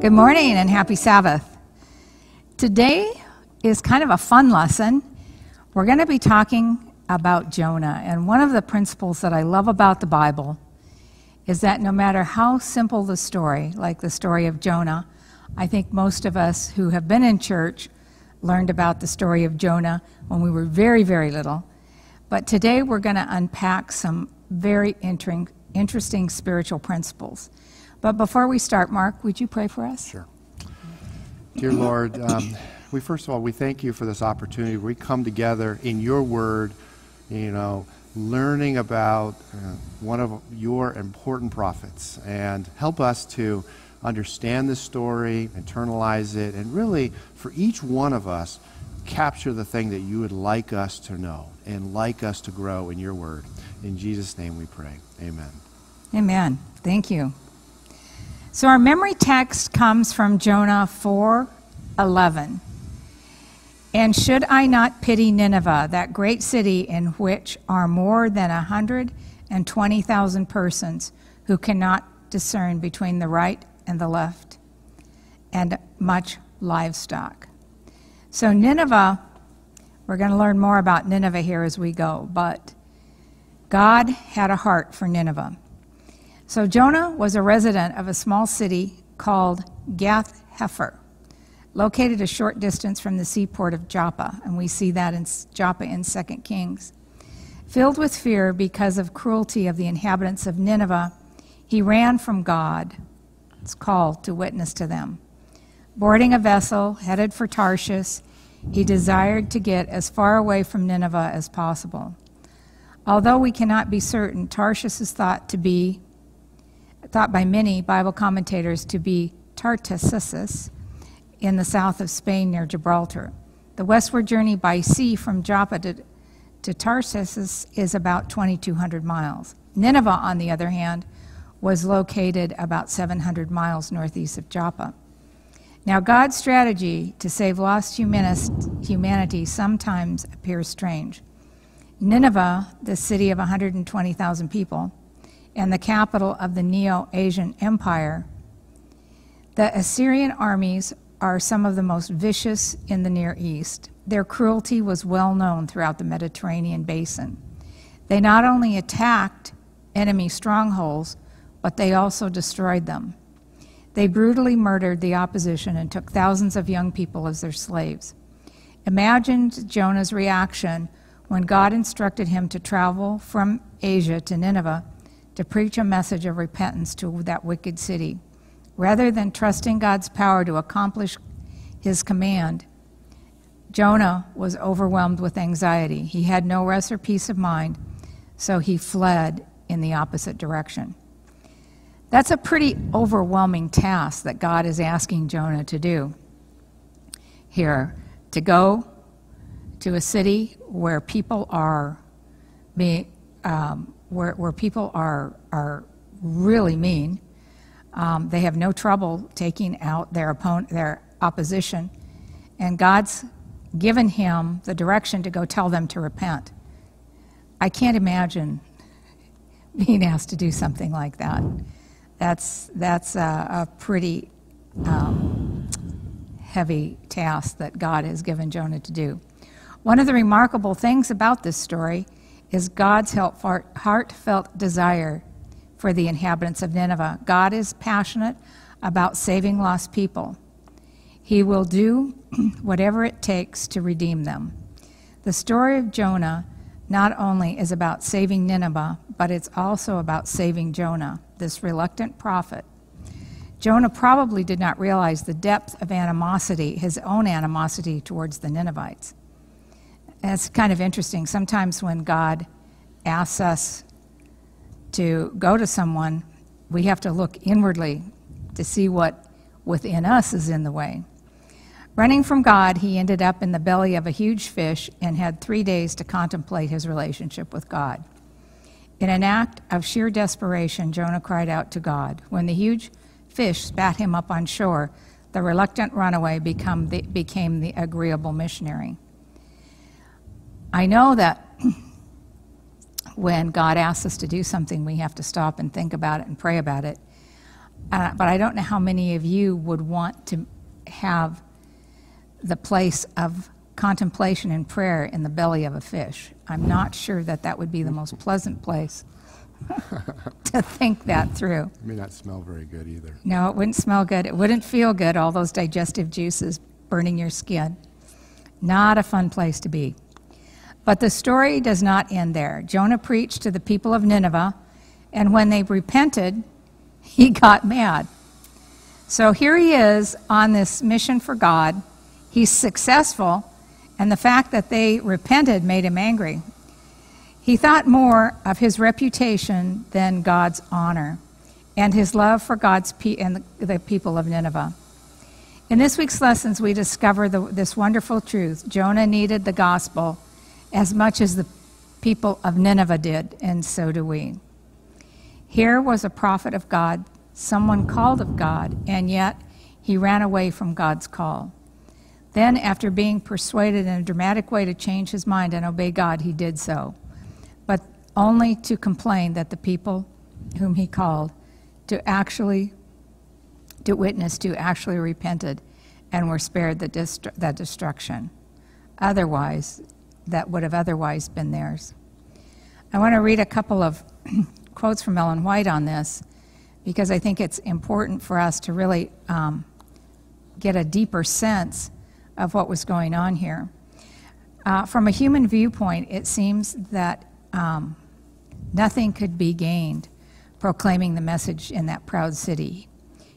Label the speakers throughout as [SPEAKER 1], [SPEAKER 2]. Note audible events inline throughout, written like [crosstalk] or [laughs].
[SPEAKER 1] Good morning and happy Sabbath. Today is kind of a fun lesson. We're going to be talking about Jonah. And one of the principles that I love about the Bible is that no matter how simple the story, like the story of Jonah, I think most of us who have been in church learned about the story of Jonah when we were very, very little. But today we're going to unpack some very interesting spiritual principles. But before we start, Mark, would you pray for us?
[SPEAKER 2] Sure. Dear Lord, um, we first of all, we thank you for this opportunity. We come together in your word, you know, learning about uh, one of your important prophets and help us to understand this story, internalize it, and really, for each one of us, capture the thing that you would like us to know and like us to grow in your word. In Jesus' name we pray. Amen.
[SPEAKER 1] Amen. Thank you. So our memory text comes from Jonah 4:11. And should I not pity Nineveh, that great city in which are more than a 120,000 persons who cannot discern between the right and the left, and much livestock? So, Nineveh, we're going to learn more about Nineveh here as we go, but God had a heart for Nineveh. So Jonah was a resident of a small city called Gath Hepher, located a short distance from the seaport of Joppa, and we see that in Joppa in 2 Kings. Filled with fear because of cruelty of the inhabitants of Nineveh, he ran from God. It's called to witness to them. Boarding a vessel headed for Tarshish, he desired to get as far away from Nineveh as possible. Although we cannot be certain, Tarshish is thought to be thought by many Bible commentators to be Tartessus in the south of Spain near Gibraltar. The westward journey by sea from Joppa to, to Tarsus is about 2,200 miles. Nineveh, on the other hand, was located about 700 miles northeast of Joppa. Now, God's strategy to save lost humanity sometimes appears strange. Nineveh, the city of 120,000 people, and the capital of the Neo Assyrian Empire, the Assyrian armies are some of the most vicious in the Near East. Their cruelty was well known throughout the Mediterranean basin. They not only attacked enemy strongholds, but they also destroyed them. They brutally murdered the opposition and took thousands of young people as their slaves. Imagine Jonah's reaction when God instructed him to travel from Asia to Nineveh to preach a message of repentance to that wicked city. Rather than trusting God's power to accomplish his command, Jonah was overwhelmed with anxiety. He had no rest or peace of mind, so he fled in the opposite direction. That's a pretty overwhelming task that God is asking Jonah to do here to go to a city where people are being, um, where, where people are, are really mean. Um, they have no trouble taking out their opponent, their opposition, and God's given him the direction to go tell them to repent. I can't imagine [laughs] being asked to do something like that. That's that's a, a pretty um, heavy task that God has given Jonah to do. One of the remarkable things about this story is God's heartfelt desire for the inhabitants of Nineveh. God is passionate about saving lost people. He will do [clears throat] whatever it takes to redeem them. The story of Jonah not only is about saving Nineveh, but it's also about saving Jonah, this reluctant prophet. Jonah probably did not realize the depth of animosity, his own animosity towards the Ninevites. It's kind of interesting. Sometimes when God asks us to go to someone, we have to look inwardly to see what within us is in the way. Running from God, he ended up in the belly of a huge fish and had three days to contemplate his relationship with God. In an act of sheer desperation, Jonah cried out to God. When the huge fish spat him up on shore, the reluctant runaway the, became the agreeable missionary. I know that [clears throat] when God asks us to do something, we have to stop and think about it and pray about it. uh, but I don't know how many of you would want to have the place of contemplation and prayer in the belly of a fish. I'm not sure that that would be the most pleasant place [laughs] to think that through.
[SPEAKER 2] It may not smell very good either.
[SPEAKER 1] No, it wouldn't smell good. It wouldn't feel good, all those digestive juices burning your skin. Not a fun place to be. But the story does not end there. Jonah preached to the people of Nineveh, and when they repented, [laughs] he got mad. So here he is on this mission for God. He's successful, and the fact that they repented made him angry. He thought more of his reputation than God's honor and his love for God's pe- and the people of Nineveh. In this week's lessons, we discover the, this wonderful truth. Jonah needed the gospel as much as the people of Nineveh did, and so do we. Here was a prophet of God, someone called of God, and yet he ran away from God's call. Then, after being persuaded in a dramatic way to change his mind and obey God, he did so, but only to complain that the people whom he called to actually to witness to actually repented and were spared the that destruction. Otherwise, that would have otherwise been theirs. I want to read a couple of [clears throat] quotes from Ellen White on this because I think it's important for us to really um, get a deeper sense of what was going on here. Uh, from a human viewpoint, it seems that um, nothing could be gained proclaiming the message in that proud city.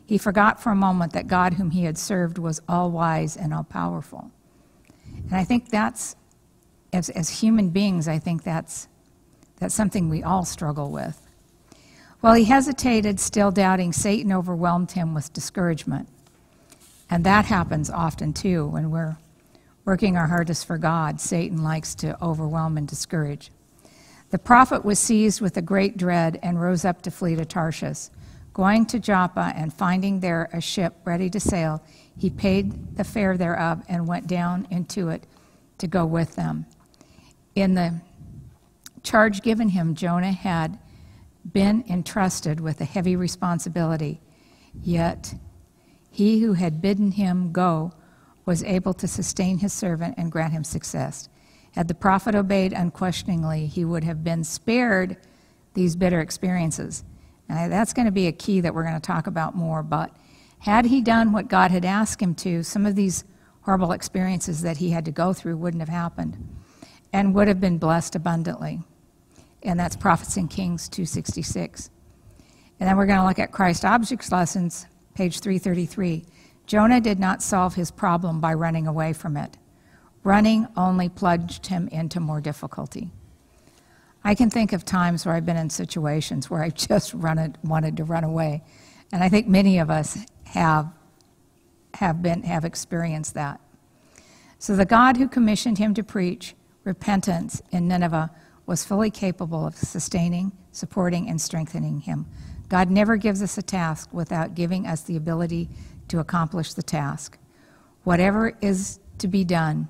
[SPEAKER 1] He forgot for a moment that God, whom he had served, was all wise and all powerful. And I think that's, as, as human beings, I think that's, that's something we all struggle with. While he hesitated, still doubting, Satan overwhelmed him with discouragement. And that happens often too when we're working our hardest for God. Satan likes to overwhelm and discourage. The prophet was seized with a great dread and rose up to flee to Tarshish. Going to Joppa and finding there a ship ready to sail, he paid the fare thereof and went down into it to go with them. In the charge given him, Jonah had been entrusted with a heavy responsibility, yet he who had bidden him go was able to sustain his servant and grant him success. Had the prophet obeyed unquestioningly, he would have been spared these bitter experiences. And that's going to be a key that we're going to talk about more. But had he done what God had asked him to, some of these horrible experiences that he had to go through wouldn't have happened and would have been blessed abundantly. And that's Prophets and Kings 266. And then we're going to look at Christ's Object Lessons, page 333. Jonah did not solve his problem by running away from it. Running only plunged him into more difficulty. I can think of times where I've been in situations where I [laughs] just run wanted to run away. And I think many of us have, have, been, have experienced that. So the God who commissioned him to preach repentance in Nineveh was fully capable of sustaining, supporting, and strengthening him. God never gives us a task without giving us the ability to accomplish the task. Whatever is to be done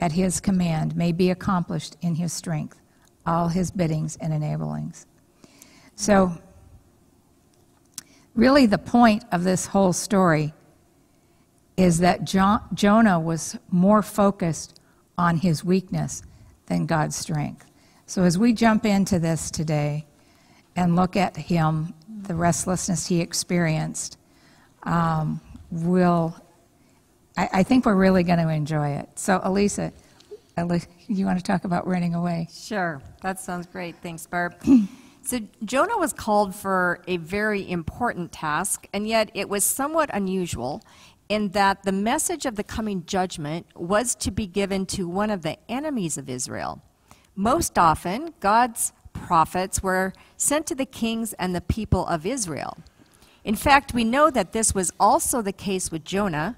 [SPEAKER 1] at his command may be accomplished in his strength, all his biddings and enablings. So, really, the point of this whole story is that jo- Jonah was more focused on his weakness than God's strength. So, as we jump into this today and look at him, the restlessness he experienced, um, will I, I think we're really going to enjoy it. So, Elisa, you want to talk about running away?
[SPEAKER 3] Sure. That sounds great. Thanks, Barb. [clears throat] so, Jonah was called for a very important task, and yet it was somewhat unusual in that the message of the coming judgment was to be given to one of the enemies of Israel. Most often, God's prophets were sent to the kings and the people of Israel. In fact, we know that this was also the case with Jonah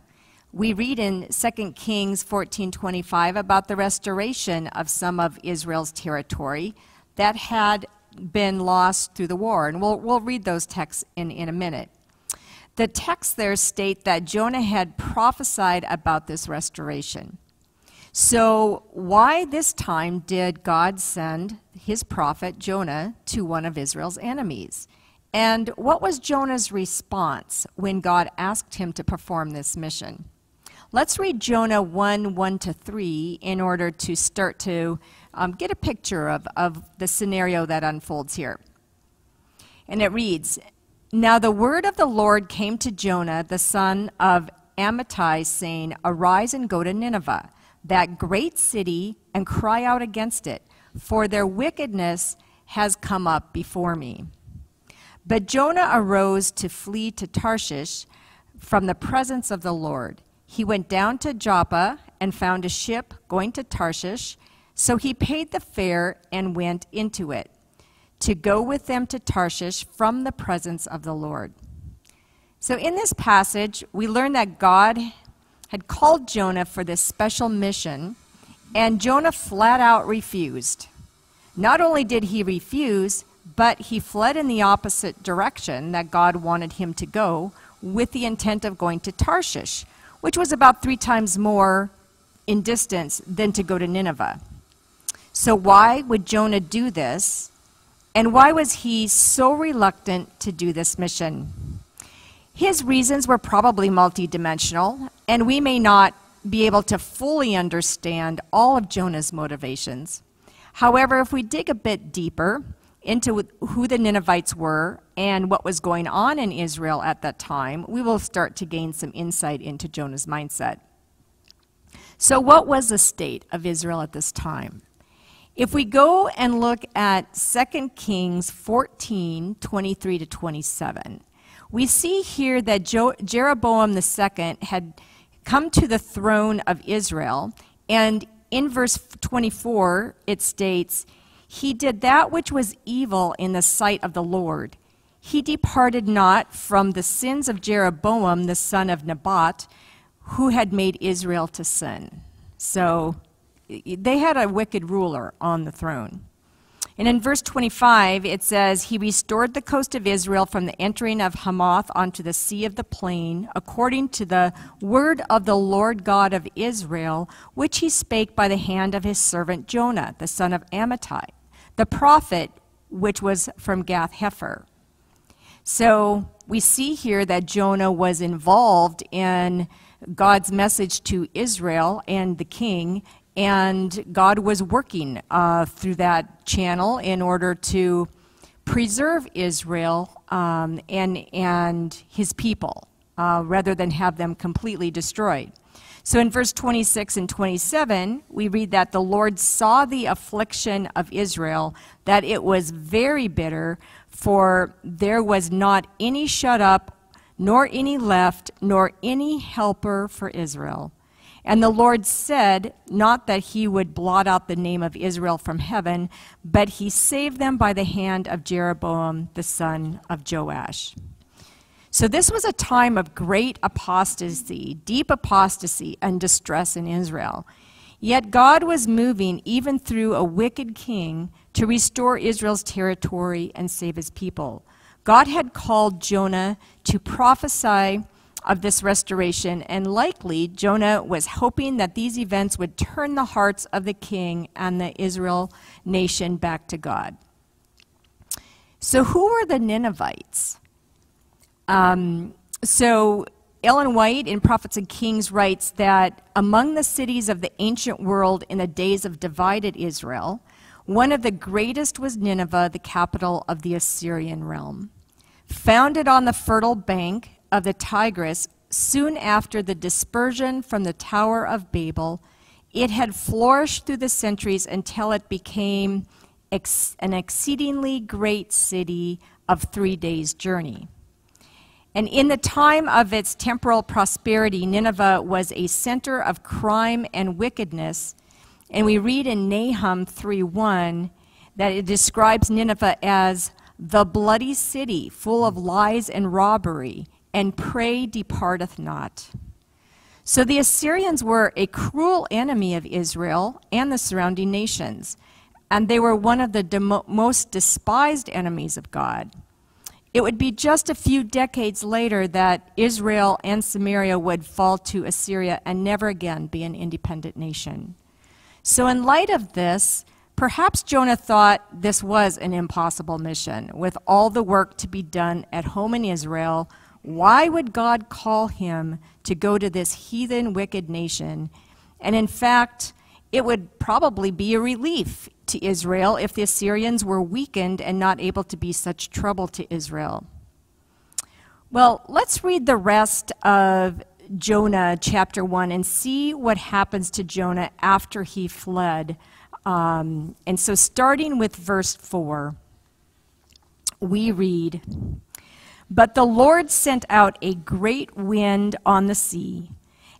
[SPEAKER 3] we read in 2 Kings 14:25 about the restoration of some of Israel's territory that had been lost through the war. And we'll, we'll read those texts in, in a minute. The texts there state that Jonah had prophesied about this restoration. So, why this time did God send his prophet Jonah to one of Israel's enemies? And what was Jonah's response when God asked him to perform this mission? Let's read Jonah 1 1 to 3 in order to start to um, get a picture of, of the scenario that unfolds here. And it reads Now the word of the Lord came to Jonah, the son of Amittai, saying, Arise and go to Nineveh, that great city, and cry out against it, for their wickedness has come up before me. But Jonah arose to flee to Tarshish from the presence of the Lord. He went down to Joppa and found a ship going to Tarshish, so he paid the fare and went into it to go with them to Tarshish from the presence of the Lord. So, in this passage, we learn that God had called Jonah for this special mission, and Jonah flat out refused. Not only did he refuse, but he fled in the opposite direction that God wanted him to go with the intent of going to Tarshish, which was about three times more in distance than to go to Nineveh. So, why would Jonah do this? And why was he so reluctant to do this mission? His reasons were probably multidimensional, and we may not be able to fully understand all of Jonah's motivations. However, if we dig a bit deeper into who the Ninevites were and what was going on in Israel at that time, we will start to gain some insight into Jonah's mindset. So, what was the state of Israel at this time? If we go and look at 2 Kings 14 23 to 27, we see here that Jeroboam II had come to the throne of Israel, and in verse 24 it states, He did that which was evil in the sight of the Lord. He departed not from the sins of Jeroboam the son of Nebat, who had made Israel to sin. So they had a wicked ruler on the throne. And in verse 25, it says, He restored the coast of Israel from the entering of Hamath onto the sea of the plain, according to the word of the Lord God of Israel, which he spake by the hand of his servant Jonah, the son of Amittai, the prophet, which was from Gath Hepher. So we see here that Jonah was involved in God's message to Israel and the king, and God was working uh, through that channel in order to preserve Israel um, and, and his people uh, rather than have them completely destroyed. So in verse 26 and 27, we read that the Lord saw the affliction of Israel, that it was very bitter, for there was not any shut up, nor any left, nor any helper for Israel. And the Lord said, not that he would blot out the name of Israel from heaven, but he saved them by the hand of Jeroboam the son of Joash. So this was a time of great apostasy, deep apostasy, and distress in Israel. Yet God was moving even through a wicked king to restore Israel's territory and save his people. God had called Jonah to prophesy of this restoration, and likely Jonah was hoping that these events would turn the hearts of the king and the Israel nation back to God. So, who were the Ninevites? Um, so, Ellen White in Prophets and Kings writes that among the cities of the ancient world in the days of divided Israel, one of the greatest was Nineveh, the capital of the Assyrian realm. Founded on the fertile bank of the Tigris soon after the dispersion from the Tower of Babel, it had flourished through the centuries until it became ex an exceedingly great city of three days' journey. And in the time of its temporal prosperity, Nineveh was a center of crime and wickedness. And we read in Nahum 3:1 that it describes Nineveh as the bloody city, full of lies and robbery and prey departeth not. So the Assyrians were a cruel enemy of Israel and the surrounding nations, and they were one of the most despised enemies of God. It would be just a few decades later that Israel and Samaria would fall to Assyria and never again be an independent nation. So, in light of this, Perhaps Jonah thought this was an impossible mission. With all the work to be done at home in Israel, why would God call him to go to this heathen, wicked nation? And in fact, it would probably be a relief to Israel if the Assyrians were weakened and not able to be such trouble to Israel. Well, let's read the rest of Jonah chapter 1 and see what happens to Jonah after he fled um, and so, starting with verse 4, we read But the Lord sent out a great wind on the sea,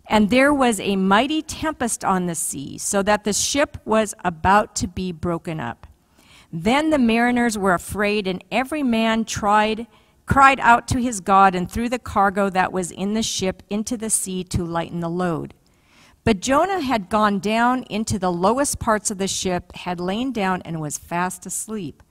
[SPEAKER 3] and there was a mighty tempest on the sea, so that the ship was about to be broken up. Then the mariners were afraid, and every man tried, cried out to his God and threw the cargo that was in the ship into the sea to lighten the load. But Jonah had gone down into the lowest parts of the ship, had lain down, and was fast asleep.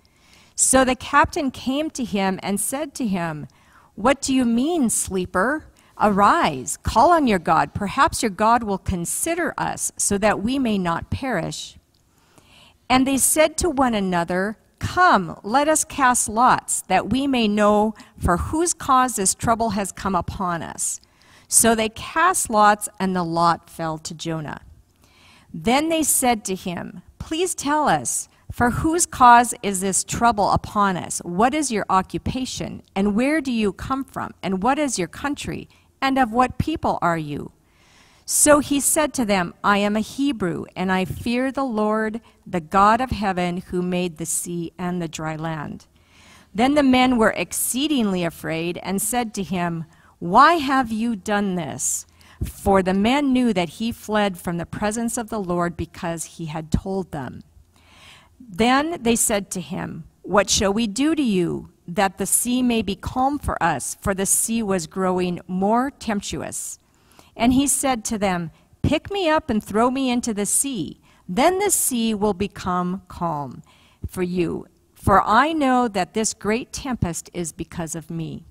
[SPEAKER 3] So the captain came to him and said to him, What do you mean, sleeper? Arise, call on your God. Perhaps your God will consider us, so that we may not perish. And they said to one another, Come, let us cast lots, that we may know for whose cause this trouble has come upon us. So they cast lots, and the lot fell to Jonah. Then they said to him, Please tell us, for whose cause is this trouble upon us? What is your occupation? And where do you come from? And what is your country? And of what people are you? So he said to them, I am a Hebrew, and I fear the Lord, the God of heaven, who made the sea and the dry land. Then the men were exceedingly afraid and said to him, why have you done this? For the men knew that he fled from the presence of the Lord because he had told them. Then they said to him, What shall we do to you, that the sea may be calm for us? For the sea was growing more tempestuous. And he said to them, Pick me up and throw me into the sea. Then the sea will become calm for you. For I know that this great tempest is because of me.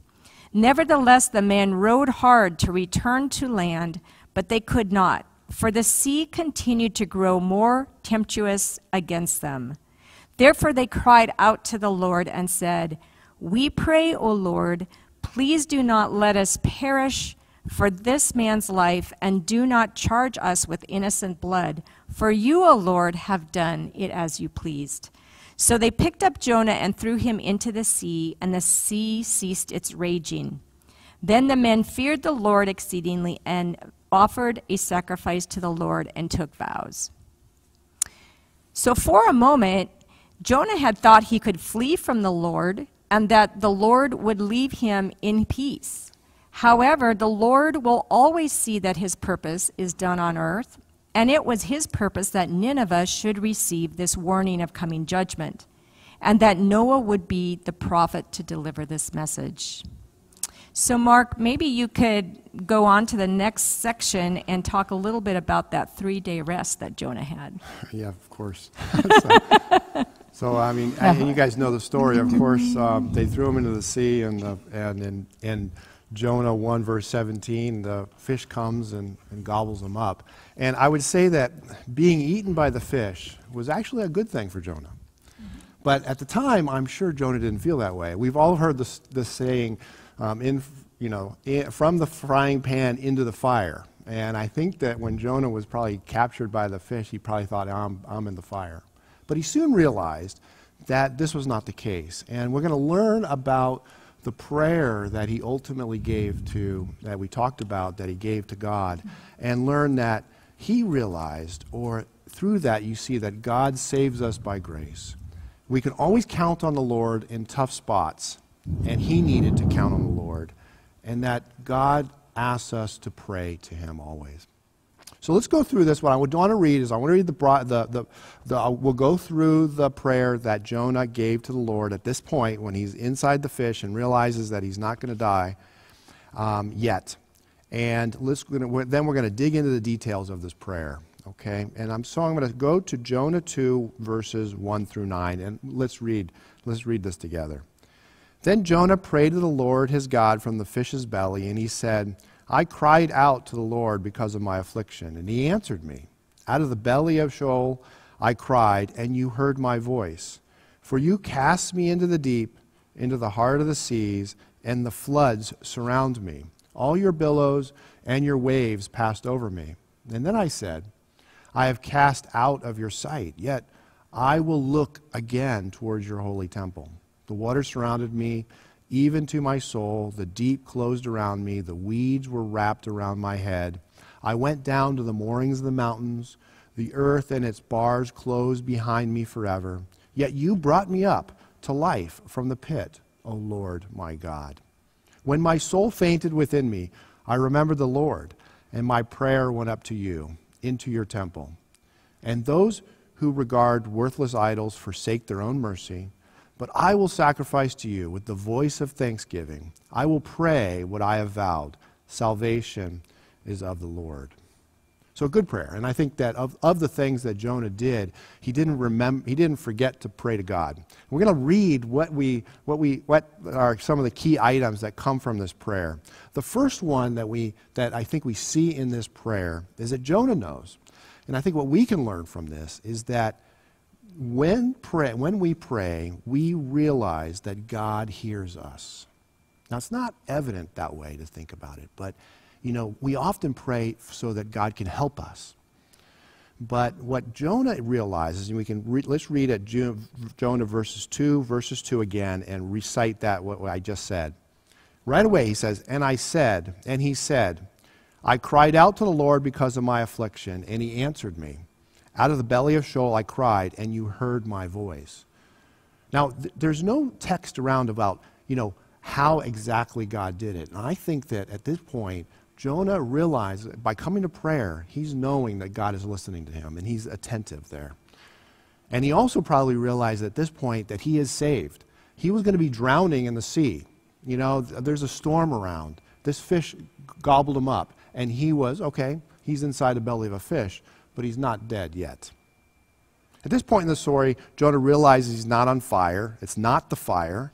[SPEAKER 3] Nevertheless, the men rowed hard to return to land, but they could not, for the sea continued to grow more tempestuous against them. Therefore, they cried out to the Lord and said, We pray, O Lord, please do not let us perish for this man's life, and do not charge us with innocent blood, for you, O Lord, have done it as you pleased. So they picked up Jonah and threw him into the sea, and the sea ceased its raging. Then the men feared the Lord exceedingly and offered a sacrifice to the Lord and took vows. So for a moment, Jonah had thought he could flee from the Lord and that the Lord would leave him in peace. However, the Lord will always see that his purpose is done on earth and it was his purpose that Nineveh should receive this warning of coming judgment, and that Noah would be the prophet to deliver this message. So, Mark, maybe you could go on to the next section and talk a little bit about that three day rest that Jonah had. [laughs]
[SPEAKER 2] Yeah, of course. [laughs] so, I mean, and you guys know the story, of course. Um, they threw him into the sea, and, the, and, and, and Jonah 1, verse 17, the fish comes and, and gobbles him up. And I would say that being eaten by the fish was actually a good thing for Jonah. But at the time, I'm sure Jonah didn't feel that way. We've all heard this, this saying, um, in, you know, in, from the frying pan into the fire. And I think that when Jonah was probably captured by the fish, he probably thought, I'm, I'm in the fire. But he soon realized that this was not the case. And we're going to learn about the prayer that he ultimately gave to, that we talked about, that he gave to God, and learn that he realized, or through that you see that God saves us by grace. We can always count on the Lord in tough spots, and he needed to count on the Lord, and that God asks us to pray to him always. So let's go through this. What I would want to read is I want to read the, the, the, the uh, we'll go through the prayer that Jonah gave to the Lord at this point when he's inside the fish and realizes that he's not going to die um, yet. And let's, then we're going to dig into the details of this prayer. Okay? And I'm, so I'm going to go to Jonah 2, verses 1 through 9, and let's read, let's read this together. Then Jonah prayed to the Lord his God from the fish's belly, and he said, I cried out to the Lord because of my affliction, and he answered me. Out of the belly of Sheol I cried, and you heard my voice. For you cast me into the deep, into the heart of the seas, and the floods surround me. All your billows and your waves passed over me. And then I said, I have cast out of your sight, yet I will look again towards your holy temple. The water surrounded me, even to my soul. The deep closed around me. The weeds were wrapped around my head. I went down to the moorings of the mountains. The earth and its bars closed behind me forever. Yet you brought me up to life from the pit, O Lord my God. When my soul fainted within me, I remembered the Lord, and my prayer went up to you, into your temple. And those who regard worthless idols forsake their own mercy. But I will sacrifice to you with the voice of thanksgiving. I will pray what I have vowed. Salvation is of the Lord. So a good prayer. And I think that of, of the things that Jonah did, he didn't remember he didn't forget to pray to God. We're going to read what we what we what are some of the key items that come from this prayer. The first one that we that I think we see in this prayer is that Jonah knows. And I think what we can learn from this is that when pray when we pray, we realize that God hears us. Now it's not evident that way to think about it, but you know, we often pray so that God can help us. But what Jonah realizes, and we can re- let's read at Jonah verses 2, verses 2 again, and recite that, what I just said. Right away, he says, And I said, and he said, I cried out to the Lord because of my affliction, and he answered me. Out of the belly of Sheol I cried, and you heard my voice. Now, th- there's no text around about, you know, how exactly God did it. And I think that at this point, Jonah realized by coming to prayer, he's knowing that God is listening to him and he's attentive there. And he also probably realized at this point that he is saved. He was going to be drowning in the sea. You know, there's a storm around. This fish gobbled him up. And he was, okay, he's inside the belly of a fish, but he's not dead yet. At this point in the story, Jonah realizes he's not on fire. It's not the fire.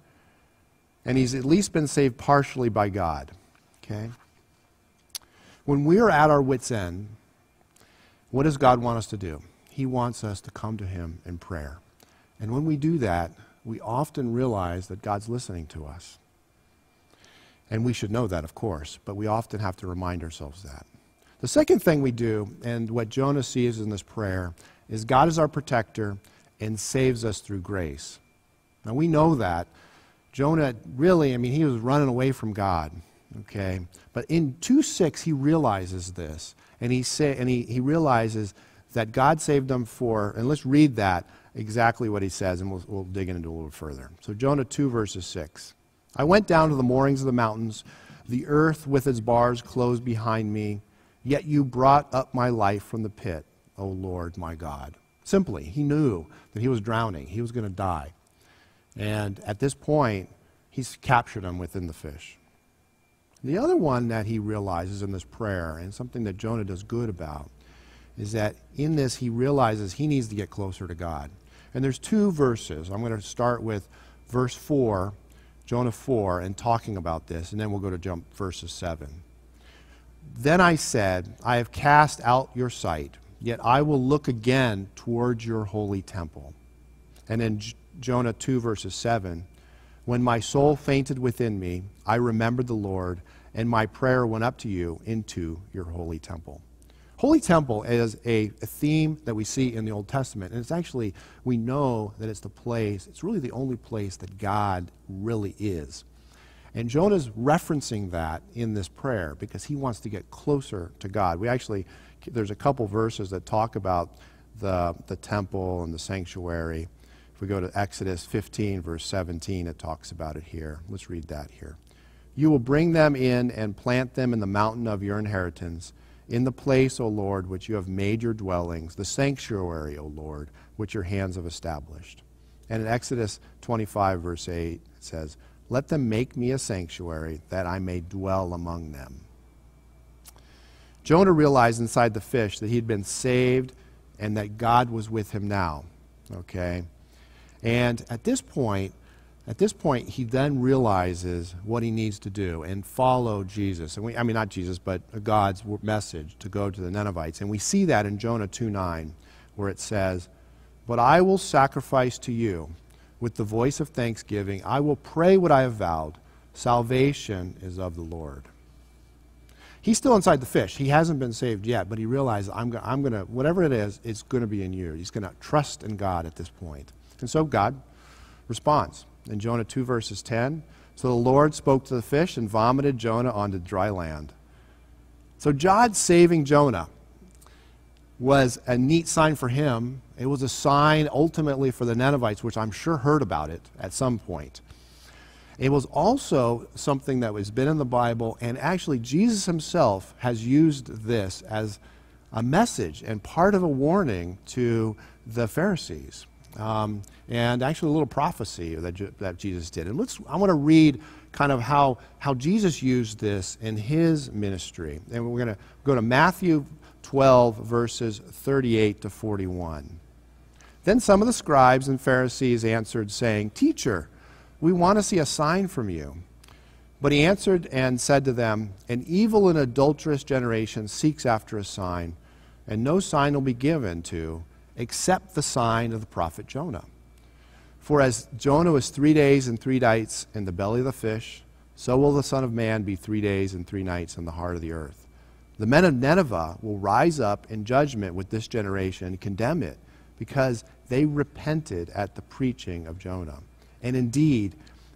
[SPEAKER 2] And he's at least been saved partially by God. Okay? When we are at our wits' end, what does God want us to do? He wants us to come to Him in prayer. And when we do that, we often realize that God's listening to us. And we should know that, of course, but we often have to remind ourselves that. The second thing we do, and what Jonah sees in this prayer, is God is our protector and saves us through grace. Now we know that. Jonah really, I mean, he was running away from God. Okay? But in 2 6, he realizes this. And he, say, and he, he realizes that God saved him for, and let's read that exactly what he says, and we'll, we'll dig into a little further. So, Jonah 2, verses 6. I went down to the moorings of the mountains, the earth with its bars closed behind me, yet you brought up my life from the pit, O Lord my God. Simply, he knew that he was drowning, he was going to die. And at this point, he's captured him within the fish. The other one that he realizes in this prayer, and something that Jonah does good about, is that in this he realizes he needs to get closer to God. And there's two verses. I'm going to start with verse 4, Jonah 4, and talking about this, and then we'll go to jump verses 7. Then I said, I have cast out your sight, yet I will look again towards your holy temple. And in Jonah 2, verses 7, when my soul fainted within me, I remembered the Lord, and my prayer went up to you into your holy temple. Holy temple is a, a, theme that we see in the Old Testament, and it's actually, we know that it's the place, it's really the only place that God really is. And Jonah's referencing that in this prayer because he wants to get closer to God. We actually, there's a couple verses that talk about the, the temple and the sanctuary If we go to Exodus 15, verse 17, it talks about it here. Let's read that here. You will bring them in and plant them in the mountain of your inheritance, in the place, O Lord, which you have made your dwellings, the sanctuary, O Lord, which your hands have established. And in Exodus 25, verse 8, it says, Let them make me a sanctuary, that I may dwell among them. Jonah realized inside the fish that he had been saved and that God was with him now. Okay? And at this point, at this point, he then realizes what he needs to do and follow Jesus. And we, I mean, not Jesus, but God's message to go to the Ninevites. And we see that in Jonah 2 9, where it says, But I will sacrifice to you with the voice of thanksgiving. I will pray what I have vowed. Salvation is of the Lord. He's still inside the fish. He hasn't been saved yet, but he realizes, I'm, I'm going to, whatever it is, it's going to be in you. He's going to trust in God at this point. And so God responds. In Jonah 2, verses 10, so the Lord spoke to the fish and vomited Jonah onto dry land. So God saving Jonah was a neat sign for him. It was a sign ultimately for the Ninevites, which I'm sure heard about it at some point. It was also something that has been in the Bible, and actually, Jesus himself has used this as a message and part of a warning to the Pharisees. Um, and actually, a little prophecy that, that Jesus did. And let's, I want to read kind of how, how Jesus used this in his ministry. And we're going to go to Matthew 12, verses 38 to 41. Then some of the scribes and Pharisees answered, saying, Teacher, we want to see a sign from you. But he answered and said to them, An evil and adulterous generation seeks after a sign, and no sign will be given to except the sign of the prophet Jonah. For as Jonah was three days and three nights in the belly of the fish, so will the Son of Man be three days and three nights in the heart of the earth. The men of Nineveh will rise up in judgment with this generation and condemn it, because they repented at the preaching of Jonah. And indeed,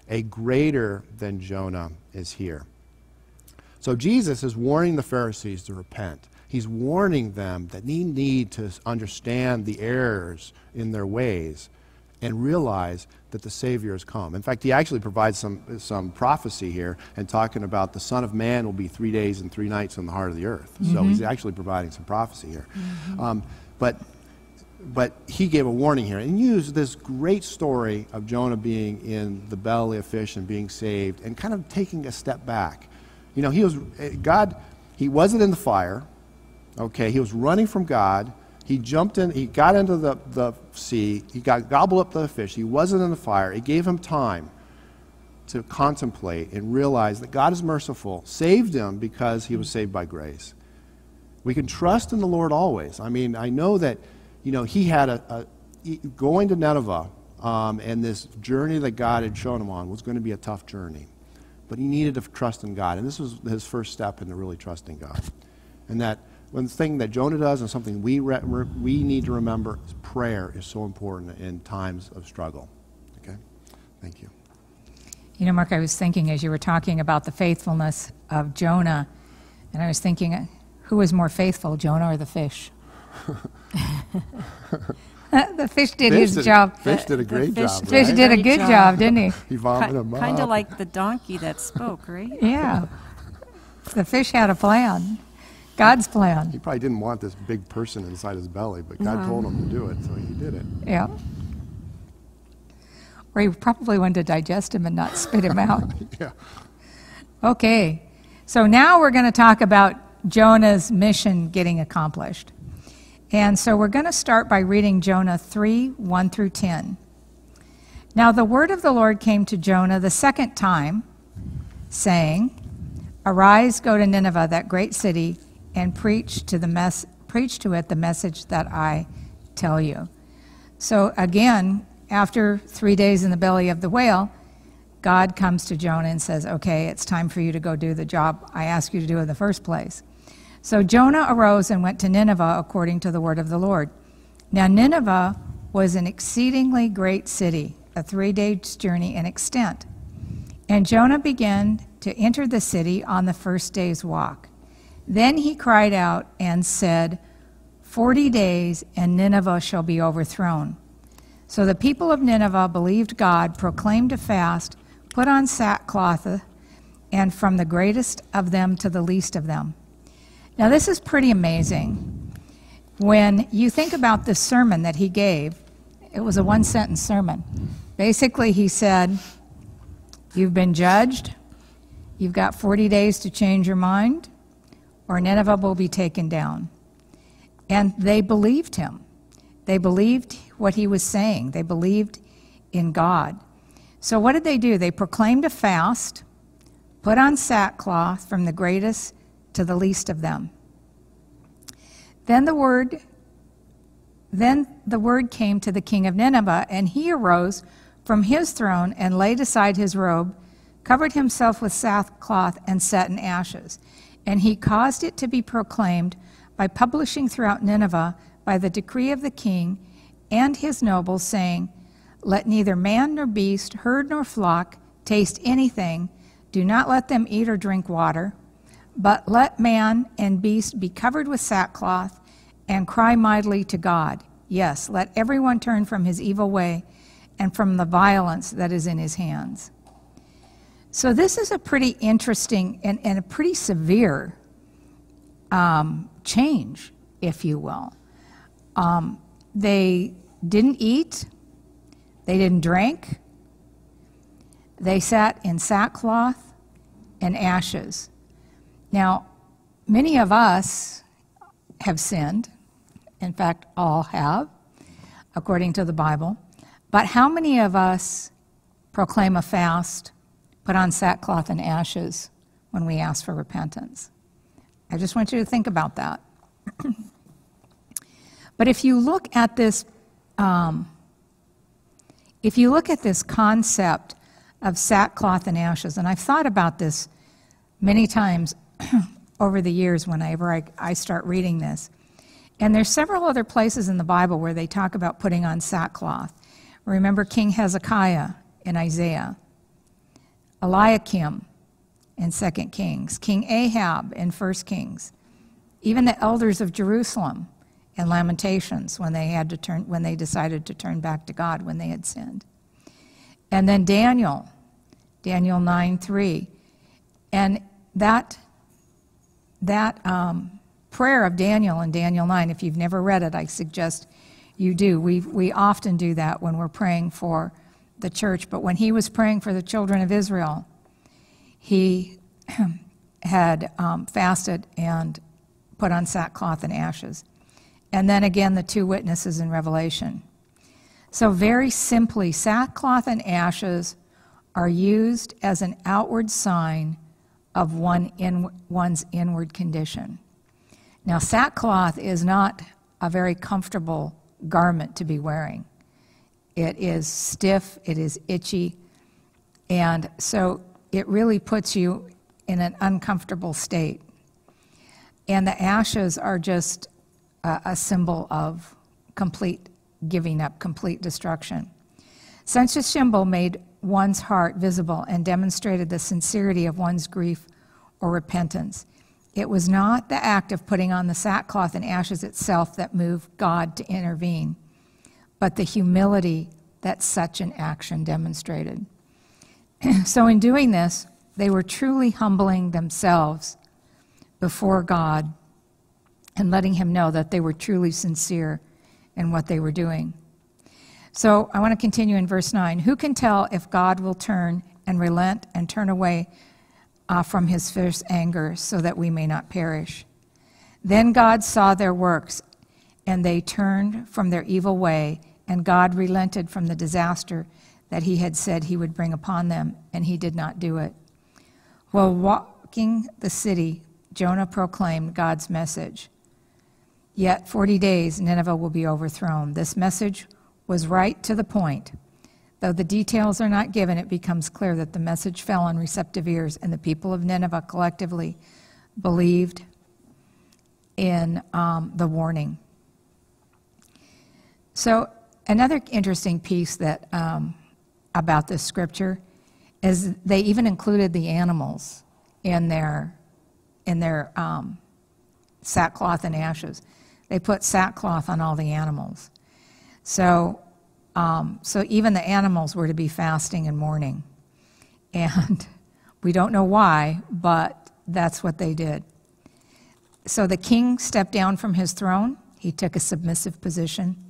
[SPEAKER 2] a greater than Jonah is here. So Jesus is warning the Pharisees to repent. He's warning them that they need to understand the errors in their ways and realize that the Savior has come. In fact, he actually provides some, some prophecy here and talking about the Son of Man will be three days and three nights in the heart of the earth. So he's actually providing some prophecy here. Um, but but he gave a warning here and used this great story of Jonah being in the belly of fish and being saved and kind of taking a step back. You know, he was, eh, God, he wasn't in the fire, okay? He was running from God. He jumped in, he got into the, the sea, he got gobbled up by the fish. He wasn't in the fire. It gave him time to contemplate and realize that God is merciful, saved him because he was saved by grace. We can trust in the Lord always. I mean, I know that, you know, he had a, a going to Nineveh um, and this journey that God had shown him on was going to be a tough journey. But he needed to trust in God. And this was his first step into really trusting God. And that one thing that Jonah does and something we, re- re- we need to remember is prayer is so important in times of struggle. Okay? Thank you.
[SPEAKER 1] You know, Mark, I was thinking as you were talking about the faithfulness of Jonah, and I was thinking, who was more faithful, Jonah or the fish? [laughs] the fish did
[SPEAKER 2] Fish
[SPEAKER 1] his
[SPEAKER 2] did-
[SPEAKER 1] job.
[SPEAKER 2] Fish did a
[SPEAKER 3] the
[SPEAKER 2] great
[SPEAKER 3] fish
[SPEAKER 2] job.
[SPEAKER 1] Fish
[SPEAKER 2] right?
[SPEAKER 1] did a good
[SPEAKER 3] job.
[SPEAKER 1] job, didn't he?
[SPEAKER 2] He vomited him
[SPEAKER 3] Kind of like the donkey that spoke, right?
[SPEAKER 1] Yeah. The fish had a plan, God's plan.
[SPEAKER 2] He probably didn't want this big person inside his belly, but God uh-huh. told him to do it, so he did it.
[SPEAKER 1] Yeah. Or he probably wanted to digest him and not spit him out. [laughs]
[SPEAKER 2] Yeah.
[SPEAKER 1] Okay, so now we're going to talk about Jonah's mission getting accomplished. And so we're going to start by reading Jonah 3 1 through 10. Now the word of the Lord came to Jonah the second time, saying, Arise, go to Nineveh, that great city, and preach to, the mess- preach to it the message that I tell you. So again, after three days in the belly of the whale, God comes to Jonah and says, Okay, it's time for you to go do the job I asked you to do in the first place. So Jonah arose and went to Nineveh according to the word of the Lord. Now, Nineveh was an exceedingly great city, a three days' journey in extent. And Jonah began to enter the city on the first day's walk. Then he cried out and said, Forty days, and Nineveh shall be overthrown. So the people of Nineveh believed God, proclaimed a fast, put on sackcloth, and from the greatest of them to the least of them. Now, this is pretty amazing. When you think about the sermon that he gave, it was a one sentence sermon. Basically, he said, You've been judged, you've got 40 days to change your mind, or Nineveh will be taken down. And they believed him. They believed what he was saying. They believed in God. So, what did they do? They proclaimed a fast, put on sackcloth from the greatest to the least of them. Then the word Then the word came to the king of Nineveh, and he arose from his throne and laid aside his robe, covered himself with sackcloth, and sat in ashes. And he caused it to be proclaimed by publishing throughout Nineveh by the decree of the king and his nobles, saying, Let neither man nor beast, herd nor flock taste anything. Do not let them eat or drink water, but let man and beast be covered with sackcloth and cry mightily to God. Yes, let everyone turn from his evil way and from the violence that is in his hands. So, this is a pretty interesting and, and a pretty severe um, change, if you will. Um, they didn't eat, they didn't drink, they sat in sackcloth and ashes. Now, many of us have sinned. In fact, all have, according to the Bible. But how many of us proclaim a fast, put on sackcloth and ashes when we ask for repentance? I just want you to think about that. [clears throat] but if you look at this, um, if you look at this concept of sackcloth and ashes, and I've thought about this many times [clears throat] over the years whenever I, I start reading this. And there's several other places in the Bible where they talk about putting on sackcloth. Remember King Hezekiah in Isaiah, Eliakim in 2 Kings, King Ahab in 1 Kings, even the elders of Jerusalem in Lamentations when they had to turn when they decided to turn back to God when they had sinned. And then Daniel, Daniel 9 3. And that that um, prayer of Daniel in Daniel 9, if you've never read it, I suggest you do. We, we often do that when we're praying for the church. But when he was praying for the children of Israel, he [clears throat] had um, fasted and put on sackcloth and ashes. And then again, the two witnesses in Revelation. So, very simply, sackcloth and ashes are used as an outward sign of one in, one's inward condition. Now, sackcloth is not a very comfortable garment to be wearing. It is stiff, it is itchy, and so it really puts you in an uncomfortable state. And the ashes are just a, symbol of complete giving up, complete destruction. A symbol made one's heart visible and demonstrated the sincerity of one's grief or repentance. It was not the act of putting on the sackcloth and ashes itself that moved God to intervene, but the humility that such an action demonstrated. [clears throat] so, in doing this, they were truly humbling themselves before God and letting Him know that they were truly sincere in what they were doing. So I want to continue in verse 9. Who can tell if God will turn and relent and turn away uh, from his fierce anger so that we may not perish? Then God saw their works, and they turned from their evil way, and God relented from the disaster that he had said he would bring upon them, and he did not do it. While walking the city, Jonah proclaimed God's message. Yet 40 days, Nineveh will be overthrown. This message was right to the point. Though the details are not given, it becomes clear that the message fell on receptive ears, and the people of Nineveh collectively believed in um, the warning. So, another interesting piece that um, about this scripture is they even included the animals in their in their um, sackcloth and ashes. They put sackcloth on all the animals. So, um, so even the animals were to be fasting and mourning. And [laughs] we don't know why, but that's what they did. So the king stepped down from his throne. He took a submissive position.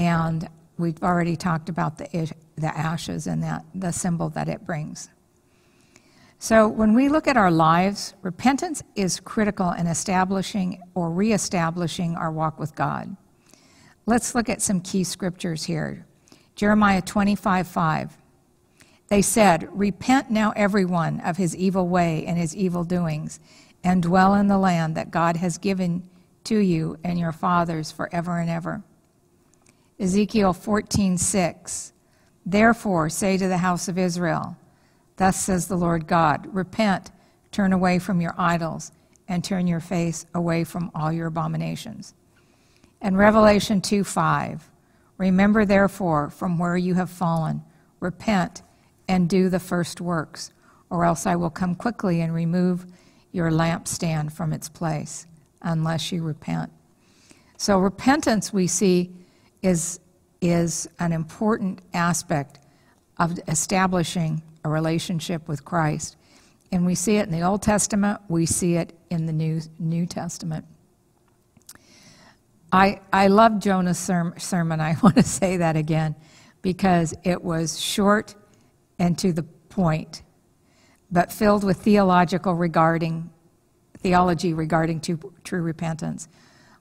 [SPEAKER 1] And we've already talked about the, the ashes and that, the symbol that it brings. So when we look at our lives, repentance is critical in establishing or reestablishing our walk with God. Let's look at some key scriptures here. Jeremiah 25 5. They said, Repent now, everyone, of his evil way and his evil doings, and dwell in the land that God has given to you and your fathers forever and ever. Ezekiel 14:6. Therefore say to the house of Israel, thus says the Lord God, repent, turn away from your idols, and turn your face away from all your abominations. And Revelation 2:5. Remember therefore from where you have fallen, repent and do the first works, or else I will come quickly and remove your lampstand from its place, unless you repent. So repentance we see is, is an important aspect of establishing a relationship with Christ. And we see it in the Old Testament, we see it in the New, New Testament. I, I love Jonah's sermon. I [laughs] want to say that again because it was short and to the point, but filled with theological regarding theology regarding true, true repentance.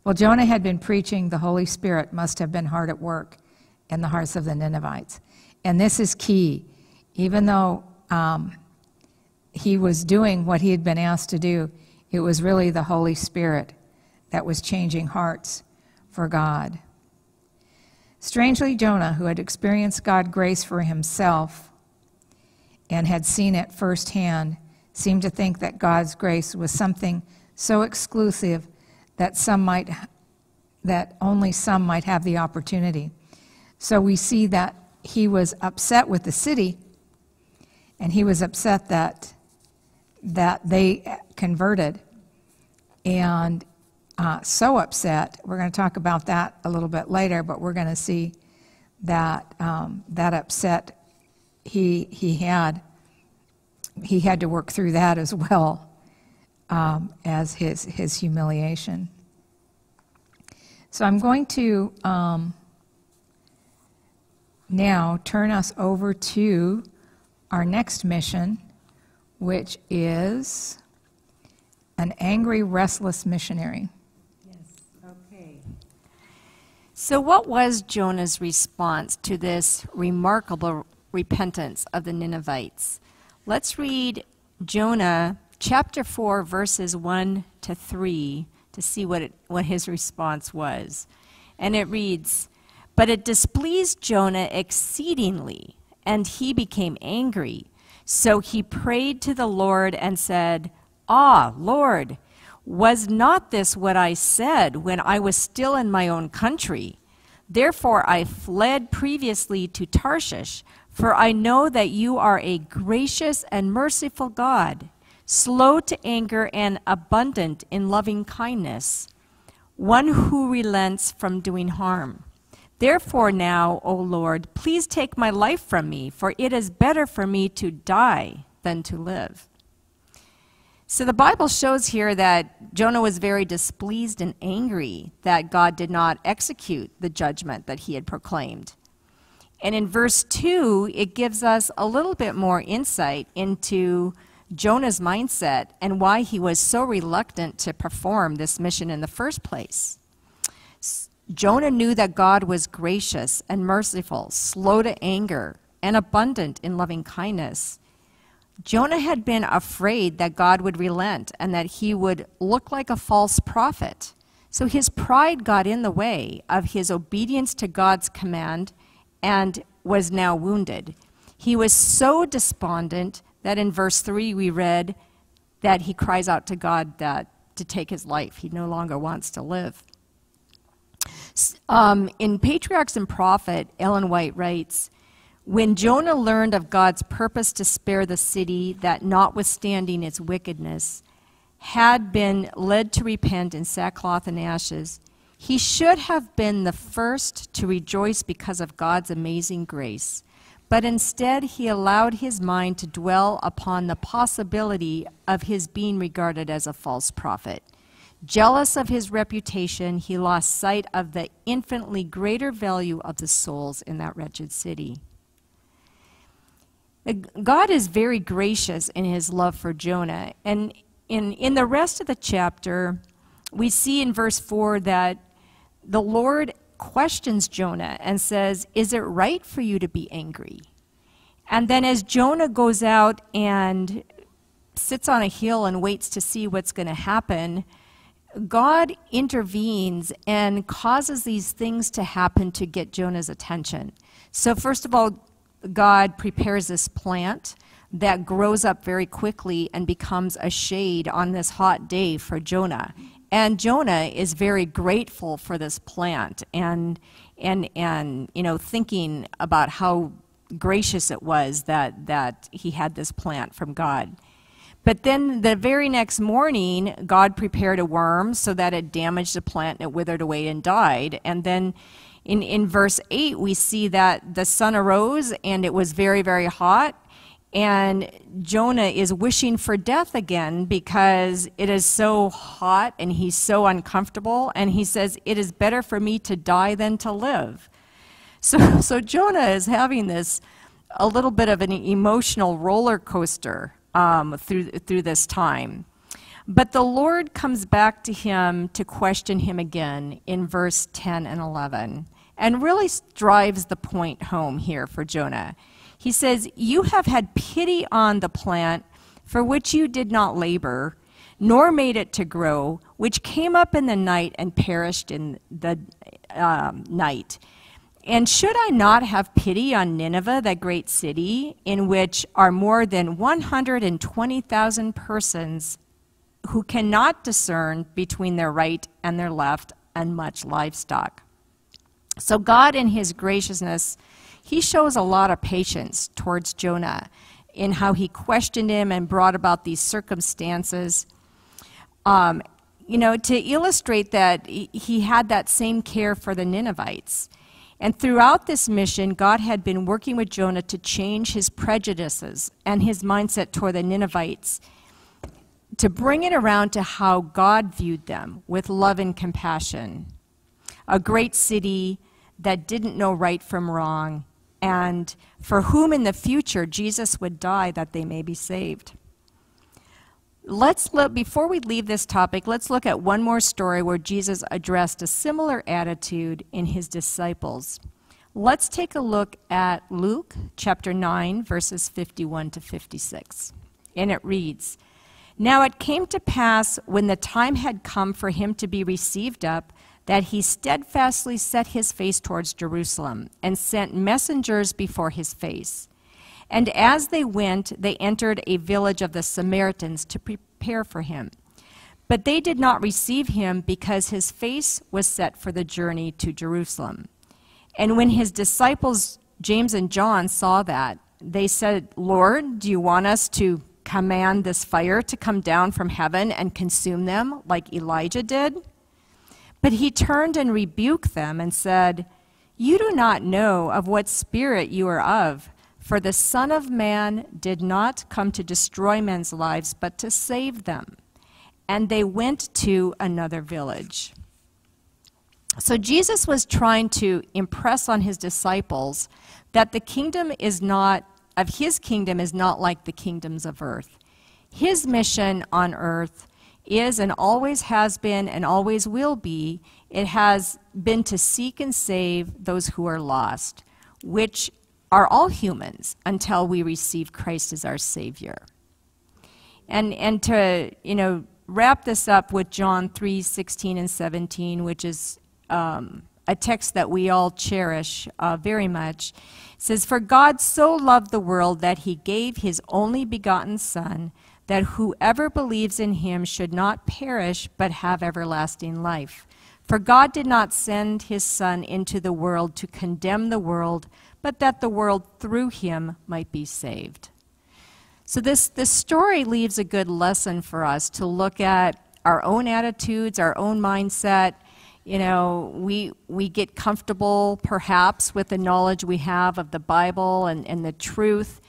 [SPEAKER 1] Well, Jonah had been preaching, the Holy Spirit must have been hard at work in the hearts of the Ninevites. And this is key. Even though um, he was doing what he had been asked to do, it was really the Holy Spirit that was changing hearts for God. Strangely, Jonah, who had experienced God's grace for himself and had seen it firsthand, seemed to think that God's grace was something so exclusive that some might that only some might have the opportunity. So we see that he was upset with the city and he was upset that that they converted and uh, so upset. We're going to talk about that a little bit later, but we're going to see that um, that upset he he had he had to work through that as well um, as his, his humiliation. So I'm going to um, now turn us over to our next mission, which is an angry, restless missionary.
[SPEAKER 3] Yes, okay. So, what was Jonah's response to this remarkable repentance of the Ninevites? Let's read Jonah chapter 4, verses 1 to 3 to see what, it, what his response was. And it reads But it displeased Jonah exceedingly, and he became angry. So he prayed to the Lord and said, Ah, Lord, was not this what I said when I was still in my own country? Therefore I fled previously to Tarshish for I know that you are a gracious and merciful God, slow to anger and abundant in loving kindness, one who relents from doing harm. Therefore, now, O Lord, please take my life from me, for it is better for me to die than to live. So the Bible shows here that Jonah was very displeased and angry that God did not execute the judgment that he had proclaimed. And in verse 2, it gives us a little bit more insight into Jonah's mindset and why he was so reluctant to perform this mission in the first place. Jonah knew that God was gracious and merciful, slow to anger, and abundant in loving kindness. Jonah had been afraid that God would relent and that he would look like a false prophet. So his pride got in the way of his obedience to God's command and was now wounded. He was so despondent that in verse 3 we read that he cries out to God that to take his life. He no longer wants to live. Um, in Patriarchs and Prophet, Ellen White writes, when Jonah learned of God's purpose to spare the city, that notwithstanding its wickedness, had been led to repent in sackcloth and ashes, he should have been the first to rejoice because of God's amazing grace, but instead he allowed his mind to dwell upon the possibility of his being regarded as a false prophet. Jealous of his reputation, he lost sight of the infinitely greater value of the souls in that wretched city. God is very gracious in his love for Jonah. And in, in the rest of the chapter, we see in verse 4 that the Lord questions Jonah and says, Is it right for you to be angry? And then as Jonah goes out and sits on a hill and waits to see what's going to happen, God intervenes and causes these things to happen to get Jonah's attention. So, first of all, God prepares this plant that grows up very quickly and becomes a shade on this hot day for Jonah. And Jonah is very grateful for this plant and, and, and you know, thinking about how gracious it was that, that he had this plant from God. But then the very next morning, God prepared a worm so that it damaged the plant and it withered away and died. And then in, in verse 8, we see that the sun arose and it was very, very hot. And Jonah is wishing for death again because it is so hot and he's so uncomfortable. And he says, It is better for me to die than to live. So, [laughs] so Jonah is having this a little bit of an emotional roller coaster um, through, through this time. But the Lord comes back to him to question him again in verse 10 and 11 and really drives the point home here for Jonah. He says, You have had pity on the plant for which you did not labor, nor made it to grow, which came up in the night and perished in the um, night. And should I not have pity on Nineveh, that great city, in which are more than 120,000 persons who cannot discern between their right and their left, and much livestock? So, God, in His graciousness, He shows a lot of patience towards Jonah in how He questioned him and brought about these circumstances. Um, you know, to illustrate that He had that same care for the Ninevites. And throughout this mission, God had been working with Jonah to change his prejudices and his mindset toward the Ninevites, to bring it around to how God viewed them with love and compassion. A great city that didn't know right from wrong, and for whom in the future Jesus would die that they may be saved. Let's look, before we leave this topic, let's look at one more story where Jesus addressed a similar attitude in his disciples. Let's take a look at Luke chapter 9, verses 51 to 56. And it reads Now it came to pass when the time had come for him to be received up that he steadfastly set his face towards Jerusalem and sent messengers before his face and as they went, they entered a village of the Samaritans to prepare for him. But they did not receive him because his face was set for the journey to Jerusalem. And when his disciples, James and John, saw that, they said, Lord, do you want us to command this fire to come down from heaven and consume them like Elijah did? But he turned and rebuked them and said, You do not know of what spirit you are of for the Son of Man did not come to destroy men's lives, but to save them. And they went to another village. So Jesus was trying to impress on his disciples that the kingdom is not, of his kingdom is not like the kingdoms of earth. His mission on earth is and always has been and always will be, it has been to seek and save those who are lost, which are all humans until we receive Christ as our Savior. And, and to, you know, wrap this up with John 3 16 and 17, which is um, a text that we all cherish uh, very much. It says, For God so loved the world that he gave his only begotten Son, that whoever believes in him should not perish but have everlasting life. For God did not send his Son into the world to condemn the world but that the world through him might be saved. So, this, this story leaves a good lesson for us to look at our own attitudes, our own mindset. You know, we, we get comfortable perhaps with the knowledge we have of the Bible and, and the truth.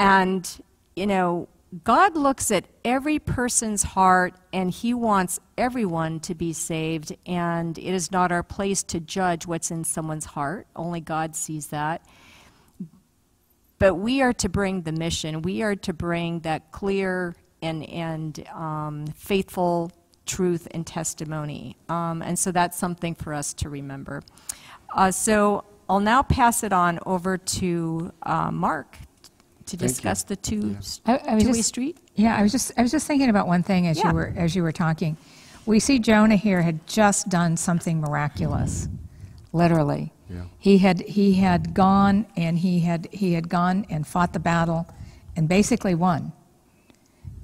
[SPEAKER 3] And, you know, God looks at every person's heart and he wants everyone to be saved. And it is not our place to judge what's in someone's heart. Only God sees that. But we are to bring the mission. We are to bring that clear and, and um, faithful truth and testimony. Um, and so that's something for us to remember. Uh, so I'll now pass it on over to uh, Mark to
[SPEAKER 2] Thank you.
[SPEAKER 3] discuss the two,
[SPEAKER 2] Yes.
[SPEAKER 1] I, I was
[SPEAKER 3] two-way
[SPEAKER 1] just,
[SPEAKER 3] street?
[SPEAKER 1] Yeah, I was just I was just thinking about one thing as
[SPEAKER 3] Yeah.
[SPEAKER 1] you were as you were talking. We see Jonah here had just done something miraculous, literally.
[SPEAKER 2] Yeah.
[SPEAKER 1] He had he had gone and he had he had gone and fought the battle and basically won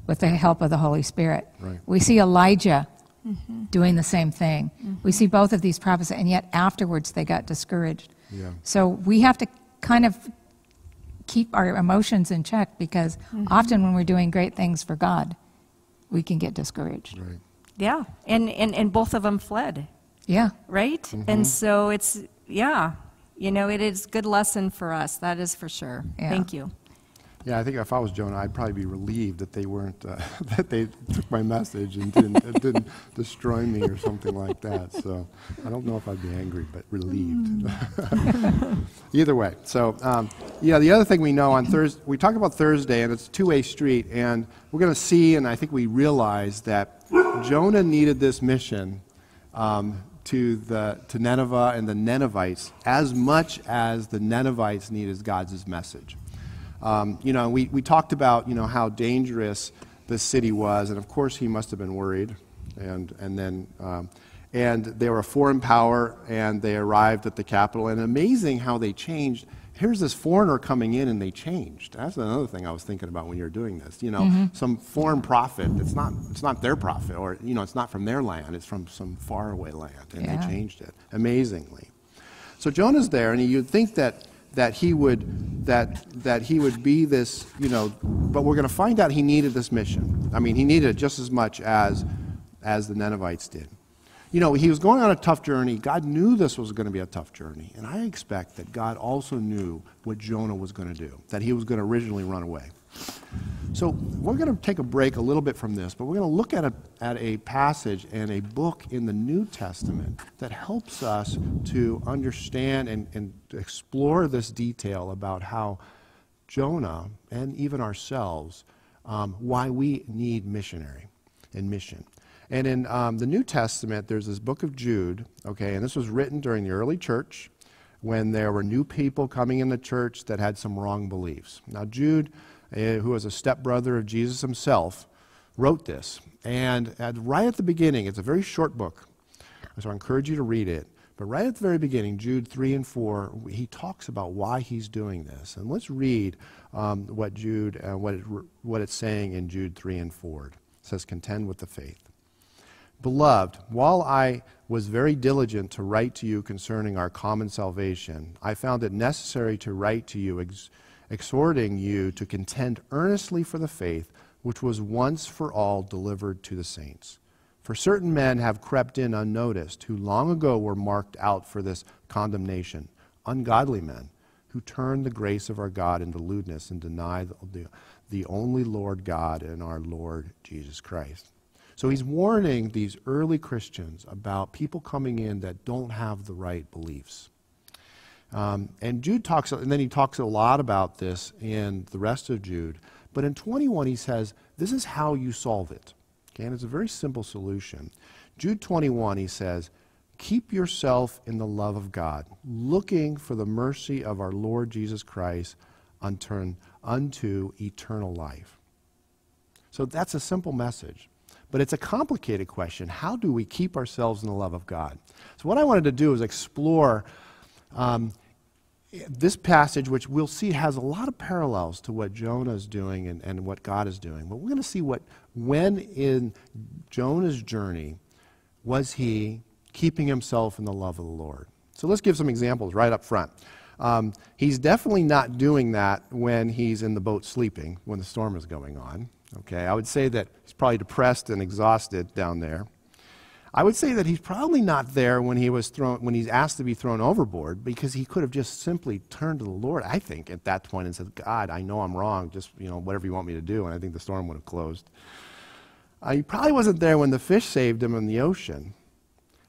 [SPEAKER 1] with the help of the Holy Spirit.
[SPEAKER 2] Right.
[SPEAKER 1] We see Elijah mm-hmm. doing the same thing. We mm-hmm. see both of these prophets and yet afterwards they got discouraged.
[SPEAKER 2] Yeah.
[SPEAKER 1] So we have to kind of keep our emotions in check because often when we're doing great things for God, we can get discouraged.
[SPEAKER 2] Right.
[SPEAKER 3] Yeah, and, and, and both of them fled,
[SPEAKER 1] Yeah.
[SPEAKER 3] right?
[SPEAKER 2] Mm-hmm.
[SPEAKER 3] And so it's, yeah, you know, it is good lesson for us, that is for sure.
[SPEAKER 1] Yeah.
[SPEAKER 3] Thank you.
[SPEAKER 2] Yeah, I think if I was Jonah, I'd probably be relieved that they weren't, uh, [laughs] that they took my message and didn't, didn't destroy me or something like that. So I don't know if I'd be angry, but relieved. [laughs] Either way. So, um, yeah, the other thing we know on Thursday, we talk about Thursday, and it's a two-way street, and we're going to see, and I think we realize that Jonah needed this mission um, to the to Nineveh and the Ninevites as much as the Ninevites needed God's message. Um, you know, we, we talked about, you know, how dangerous the city was, and of course he must have been worried. And, and then, um, and they were a foreign power, and they arrived at the capital, and amazing how they changed. Here's this foreigner coming in, and they changed. That's another thing I was thinking about when you were doing this. You know, some foreign prophet, it's not, it's not their prophet, or, you know, it's not from their land, it's from some faraway land, and
[SPEAKER 1] Yeah.
[SPEAKER 2] they changed it amazingly. So Jonah's there, and you'd think that that he would that that he would be this, you know. But we're going to find out he needed this mission. I mean, he needed it just as much as as the Ninevites did. You know, he was going on a tough journey. God knew this was going to be a tough journey, and I expect that God also knew what Jonah was going to do. That he was going to originally run away. So we're going to take a break a little bit from this, but we're going to look at a, at a passage and a book in the New Testament that helps us to understand and, and explore this detail about how Jonah and even ourselves, um, why we need missionary and mission. And in um, the New Testament, there's this book of Jude, okay, and this was written during the early church when there were new people coming in the church that had some wrong beliefs. Now, Jude, who was a stepbrother of Jesus himself, wrote this. And at, right at the beginning, it's a very short book, so I encourage you to read it. But right at the very beginning, Jude 3 and 4, he talks about why he's doing this. And let's read um, what Jude, uh, what, it, what it's saying in Jude 3 and 4. It says, Contend with the faith. Beloved, while I was very diligent to write to you concerning our common salvation, I found it necessary to write to you, ex- exhorting you to contend earnestly for the faith which was once for all delivered to the saints. For certain men have crept in unnoticed, who long ago were marked out for this condemnation, ungodly men, who turn the grace of our God into lewdness and deny the, the, only Lord God and our Lord Jesus Christ. So he's warning these early Christians about people coming in that don't have the right beliefs. Um, and Jude talks, and then he talks a lot about this in the rest of Jude. But in 21, he says, This is how you solve it. Okay, and it's a very simple solution. Jude 21, he says, Keep yourself in the love of God, looking for the mercy of our Lord Jesus Christ unto, unto eternal life. So that's a simple message. But it's a complicated question. How do we keep ourselves in the love of God? So, what I wanted to do is explore um, this passage, which we'll see has a lot of parallels to what Jonah is doing and, and what God is doing. But we're going to see what, when in Jonah's journey, was he keeping himself in the love of the Lord? So let's give some examples right up front. Um, he's definitely not doing that when he's in the boat sleeping, when the storm is going on. Okay, I would say that he's probably depressed and exhausted down there. I would say that he's probably not there when he was thrown when he's asked to be thrown overboard because he could have just simply turned to the Lord, I think, at that point and said, God, I know I'm wrong, just you know, whatever you want me to do, and I think the storm would have closed. Uh, he probably wasn't there when the fish saved him in the ocean.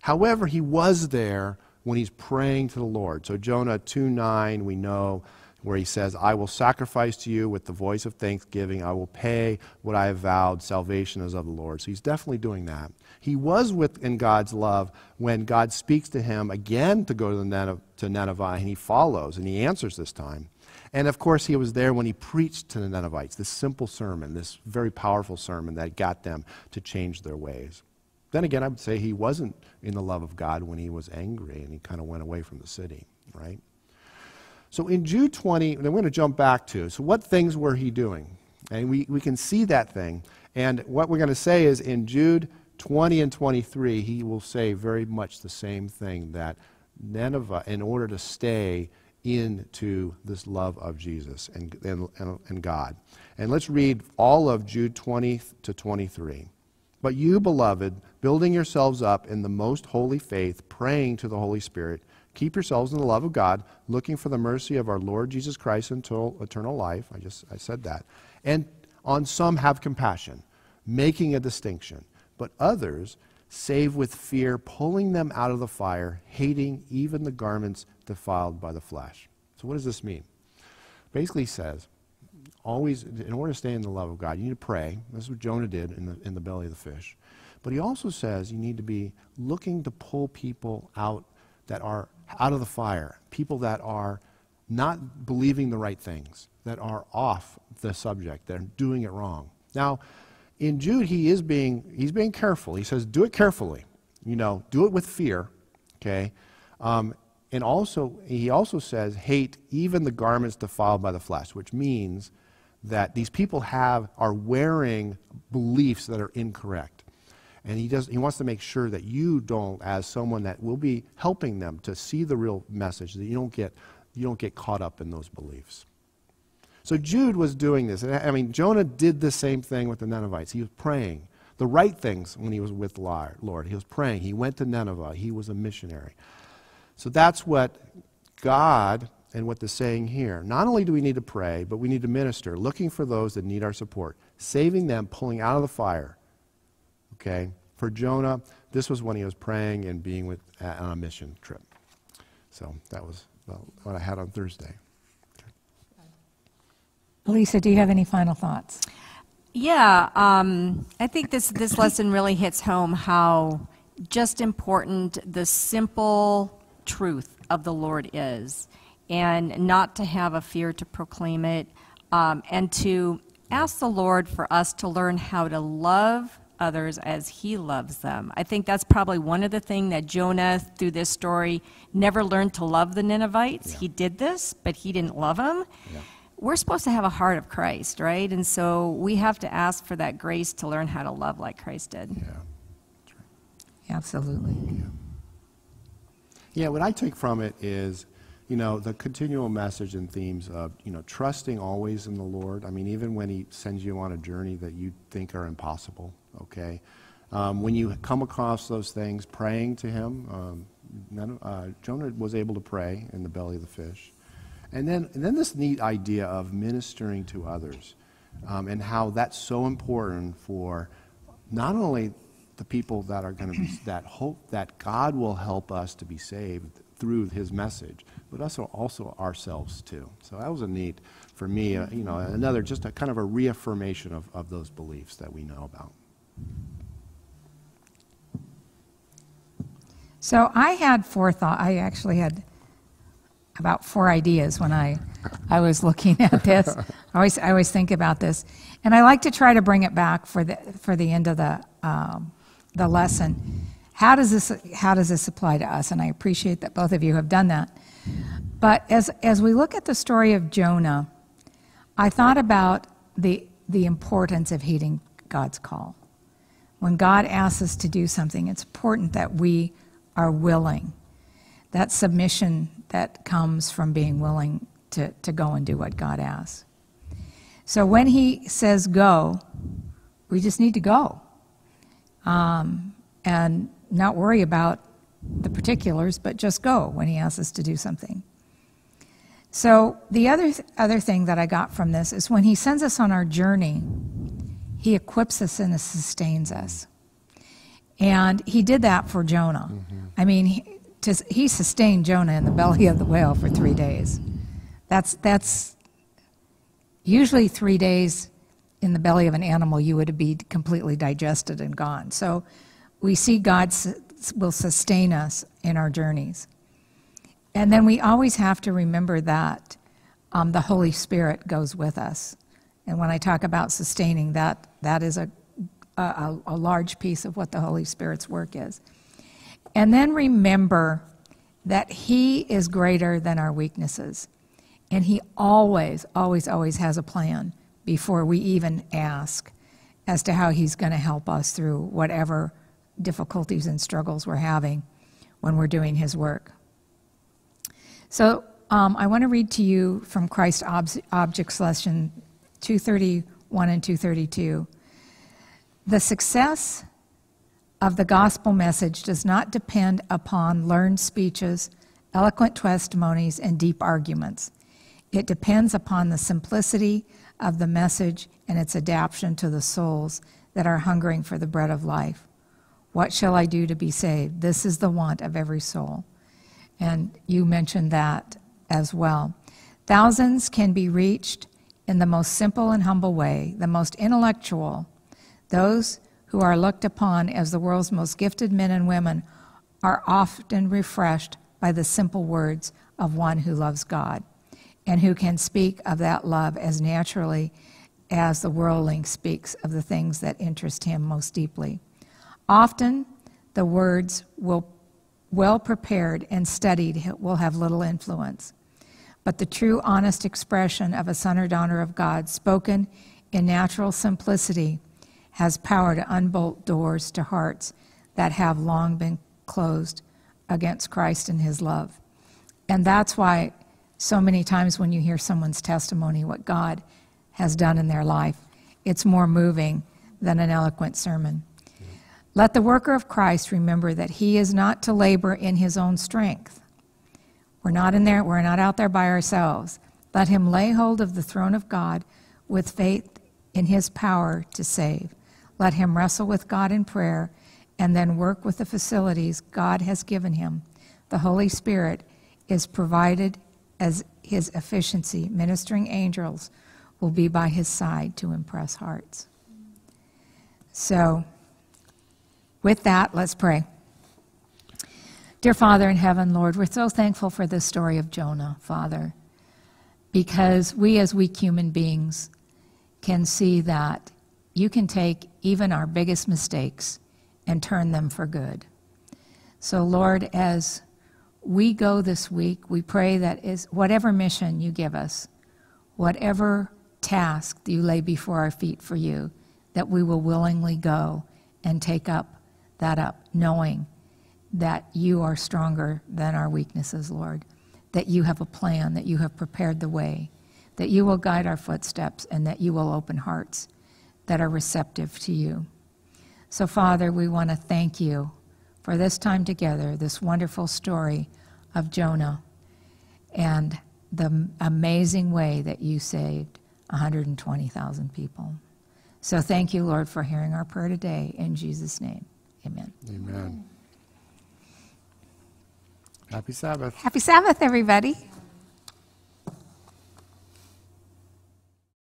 [SPEAKER 2] However, he was there when he's praying to the Lord. So Jonah 2 9, we know where he says, I will sacrifice to you with the voice of thanksgiving. I will pay what I have vowed. Salvation is of the Lord. So he's definitely doing that. He was within God's love when God speaks to him again to go to, Nineveh, to Nineveh, and he follows, and he answers this time. And of course, he was there when he preached to the Ninevites, this simple sermon, this very powerful sermon that got them to change their ways. Then again, I would say he wasn't in the love of God when he was angry and he kind of went away from the city, right? So in Jude 20, and I'm going to jump back to, so what things were he doing? And we, we can see that thing. And what we're going to say is in Jude 20 and 23, he will say very much the same thing that Nineveh, in order to stay into this love of Jesus and, and, and God. And let's read all of Jude 20 to 23. But you, beloved, building yourselves up in the most holy faith, praying to the Holy Spirit, keep yourselves in the love of God, looking for the mercy of our Lord Jesus Christ until eternal life. I just I said that. And on some have compassion, making a distinction, but others save with fear, pulling them out of the fire, hating even the garments defiled by the flesh. So, what does this mean? Basically, says, always, in order to stay in the love of God, you need to pray. This is what Jonah did in the, in the belly of the fish. But he also says you need to be looking to pull people out that are out of the fire, people that are not believing the right things, that are off the subject, that are doing it wrong. Now, in Jude, he is being, he's being careful. He says, do it carefully. You know, do it with fear, okay? Um, and also, he also says, hate even the garments defiled by the flesh, which means that these people have, are wearing beliefs that are incorrect. And he, does, he wants to make sure that you don't, as someone that will be helping them to see the real message, that you don't get, you don't get caught up in those beliefs. So Jude was doing this. I mean, Jonah did the same thing with the Ninevites. He was praying the right things when he was with Lord. He was praying. He went to Nineveh. He was a missionary. So that's what God and what the saying here. Not only do we need to pray, but we need to minister, looking for those that need our support, saving them, pulling out of the fire. Okay? For Jonah, this was when he was praying and being with, uh, on a mission trip. So that was well, what I had on Thursday.
[SPEAKER 1] Lisa, do you have any final thoughts?
[SPEAKER 3] Yeah, um, I think this, this lesson really hits home how just important the simple truth of the Lord is, and not to have a fear to proclaim it, um, and to ask the Lord for us to learn how to love others as he loves them. I think that's probably one of the things that Jonah, through this story, never learned to love the Ninevites. Yeah. He did this, but he didn't love them. Yeah we're supposed to have a heart of Christ, right? And so we have to ask for that grace to learn how to love like Christ did.
[SPEAKER 2] Yeah.
[SPEAKER 1] Absolutely.
[SPEAKER 2] Yeah. yeah, what I take from it is, you know, the continual message and themes of, you know, trusting always in the Lord. I mean, even when He sends you on a journey that you think are impossible, okay? Um, when you come across those things, praying to Him. Um, none, uh, Jonah was able to pray in the belly of the fish. And then, and then this neat idea of ministering to others um, and how that's so important for not only the people that are going to be that hope that God will help us to be saved through His message, but also also ourselves too. So that was a neat for me. Uh, you know, another just a kind of a reaffirmation of, of those beliefs that we know about.
[SPEAKER 1] So I had four thoughts. I actually had about four ideas when I, I was looking at this. [laughs] I always, I always think about this. And I like to try to bring it back for the, for the end of the, um, the lesson. How does, this, how does this apply to us? And I appreciate that both of you have done that. But as, as we look at the story of Jonah, I thought about the, the importance of heeding God's call. When God asks us to do something, it's important that we are willing. That submission that comes from being willing to, to go and do what God asks. So when He says go, we just need to go um, and not worry about the particulars, but just go when He asks us to do something. So the other th- other thing that I got from this is when He sends us on our journey, He equips us and sustains us. And He did that for Jonah. Mm-hmm. I mean, he, to, he sustained Jonah in the belly of the whale for three days. That's, that's usually three days in the belly of an animal, you would be completely digested and gone. So we see God will sustain us in our journeys. And then we always have to remember that um, the Holy Spirit goes with us. And when I talk about sustaining, that, that is a, a, a, a large piece of what the Holy Spirit's work is. And then remember that He is greater than our weaknesses. And He always, always, always has a plan before we even ask as to how He's going to help us through whatever difficulties and struggles we're having when we're doing His work. So um, I want to read to you from Christ Ob- Objects Lesson 231 and 232. The success of the gospel message does not depend upon learned speeches, eloquent testimonies, and deep arguments. It depends upon the simplicity of the message and its adaptation to the souls that are hungering for the bread of life. What shall I do to be saved? This is the want of every soul. And you mentioned that as well. Thousands can be reached in the most simple and humble way, the most intellectual. Those who are looked upon as the world's most gifted men and women are often refreshed by the simple words of one who loves God and who can speak of that love as naturally as the worldling speaks of the things that interest him most deeply. Often, the words will well prepared and studied will have little influence. But the true, honest expression of a son or daughter of God, spoken in natural simplicity, has power to unbolt doors to hearts that have long been closed against Christ and his love. And that's why so many times when you hear someone's testimony, what God has done in their life, it's more moving than an eloquent sermon. Let the worker of Christ remember that he is not to labor in his own strength. We're not in there, we're not out there by ourselves. Let him lay hold of the throne of God with faith in his power to save. Let him wrestle with God in prayer and then work with the facilities God has given him. The Holy Spirit is provided as his efficiency. Ministering angels will be by his side to impress hearts. So, with that, let's pray. Dear Father in heaven, Lord, we're so thankful for this story of Jonah, Father, because we as weak human beings can see that you can take even our biggest mistakes and turn them for good. So, Lord, as we go this week, we pray that is whatever mission you give us, whatever task you lay before our feet for you, that we will willingly go and take up that up, knowing that you are stronger than our weaknesses, Lord, that you have a plan, that you have prepared the way, that you will guide our footsteps, and that you will open hearts that are receptive to you. So, Father, we want to thank you for this time together, this wonderful story of Jonah, and the amazing way that you saved 120,000 people. So, thank you, Lord, for hearing our prayer today. In Jesus' name. Amen.
[SPEAKER 2] Amen. Happy Sabbath.
[SPEAKER 1] Happy Sabbath, everybody.